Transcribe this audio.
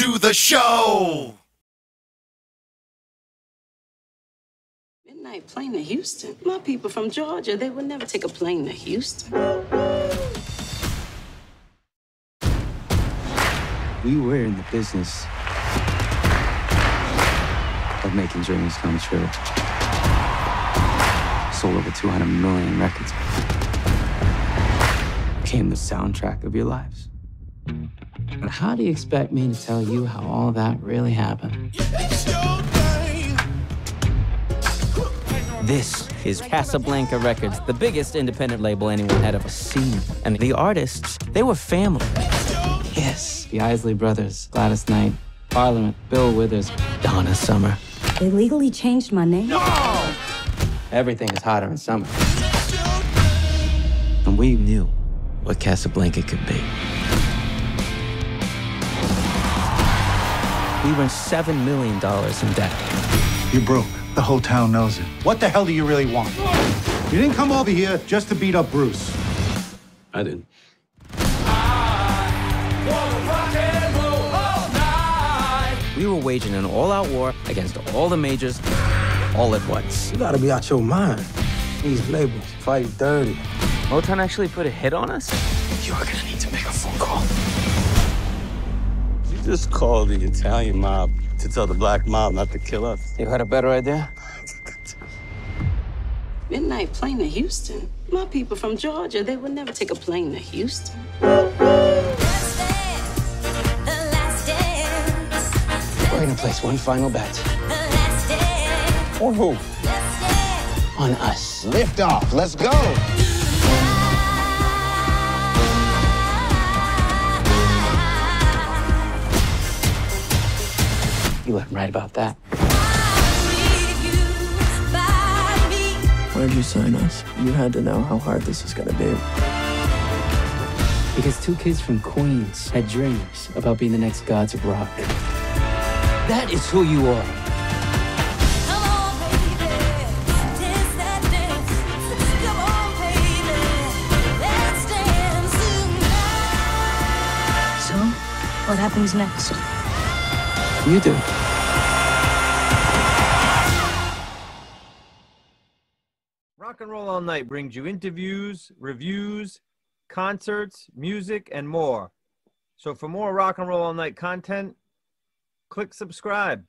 do the show. Midnight plane to Houston. My people from Georgia, they would never take a plane to Houston. We were in the business of making dreams come true. Sold over 200 million records. Became the soundtrack of your lives. But how do you expect me to tell you how all that really happened? This is Casablanca Records, the biggest independent label anyone had ever seen. And the artists, they were family. Yes, the Isley Brothers, Gladys Knight, Parliament, Bill Withers, Donna Summer. They legally changed my name. No! Everything is hotter in summer. And we knew what Casablanca could be. We were $7 million in debt. You're broke. The whole town knows it. What the hell do you really want? You didn't come over here just to beat up Bruce. I didn't. We were waging an all-out war against all the majors, all at once. You gotta be out your mind. These labels fight dirty. Motown actually put a hit on us? You're gonna need to make a phone call. You just called the Italian mob to tell the black mob not to kill us. You had a better idea? Midnight plane to Houston. My people from Georgia, they would never take a plane to Houston. We're gonna place one final bet On who? on us. Lift off. Let's go. You let him right about that. Why'd you sign us? You had to know how hard this was gonna be. Because two kids from Queens had dreams about being the next gods of rock. That is who you are. So, what happens next? You do. Rock and Roll All Night brings you interviews, reviews, concerts, music, and more. So for more Rock and Roll All Night content, click subscribe.